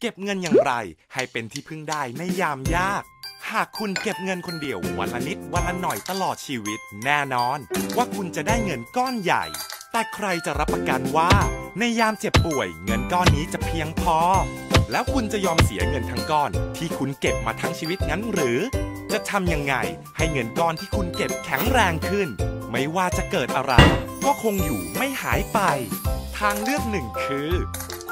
เก็บเงินอย่างไร ให้เป็นที่พึ่งได้ในยามยาก หากคุณเก็บเงินคนเดียววันละนิดวันละหน่อยตลอดชีวิต แน่นอน ว่าคุณจะได้เงินก้อนใหญ่ แต่ใครจะรับประกันว่า ในยามเจ็บป่วย เงินก้อนนี้จะเพียงพอ แล้วคุณจะยอมเสียเงินทั้งก้อน ที่คุณเก็บมาทั้งชีวิตงั้นหรือ จะทำยังไงให้เงินก้อนที่คุณเก็บแข็งแรงขึ้น ไม่ว่าจะเกิดอะไร ก็คงอยู่ไม่หายไป ทางเลือกหนึ่งคือ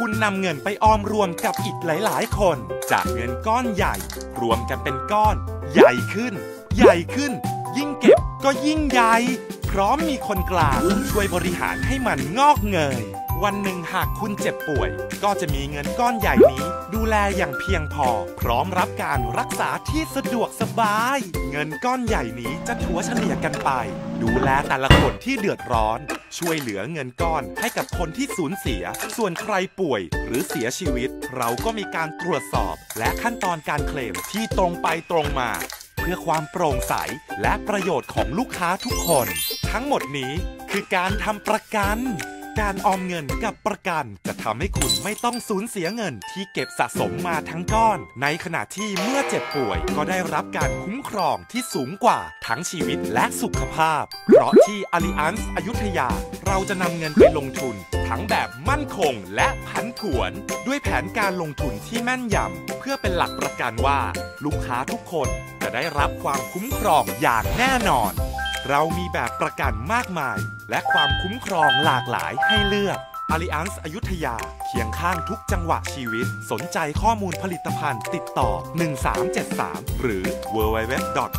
คุณนำเงินไปออมรวมกับอีกหลาย ๆ คน จากเงินก้อนใหญ่ รวมกันเป็นก้อน ใหญ่ขึ้น ใหญ่ขึ้น ยิ่งเก็บก็ยิ่งใหญ่ พร้อมมีคนกลางช่วยบริหารให้มันงอกเงย วันหนึ่งหากคุณเจ็บป่วย ก็จะมีเงินก้อนใหญ่นี้ ดูแลอย่างเพียงพอ พร้อมรับการรักษาที่สะดวกสบาย เงินก้อนใหญ่นี้จะถัวเฉลี่ยกันไป ดูแลแต่ละคนที่เดือดร้อน ช่วยเหลือเงินก้อนให้กับคนที่สูญเสีย ส่วนใครป่วยหรือเสียชีวิต เราก็มีการตรวจสอบ และขั้นตอนการเคลมที่ตรงไปตรงมา เพื่อความโปร่งใสและประโยชน์ของลูกค้าทุกคน ทั้งหมดนี้คือการทำประกัน การออมเงินกับประกันจะทำให้คุณไม่ต้องสูญเสียเงินที่เก็บสะสมมาทั้งก้อน ในขณะที่เมื่อเจ็บป่วยก็ได้รับการคุ้มครองที่สูงกว่าทั้งชีวิตและสุขภาพ เพราะที่ Allianz อยุธยา เราจะนำเงินไปลงทุน ทั้งแบบมั่นคงและผันผวน ด้วยแผนการลงทุนที่แม่นยำเพื่อเป็นหลักประกันว่า ลูกค้าทุกคนจะได้รับความคุ้มครองอย่างแน่นอน เรามีแบบประกันมากมาย และความคุ้มครองหลากหลายให้เลือก Allianz อยุธยา เคียงข้างทุกจังหวะชีวิต สนใจข้อมูลผลิตภัณฑ์ติดต่อ 1373 หรือ www.azay.co.th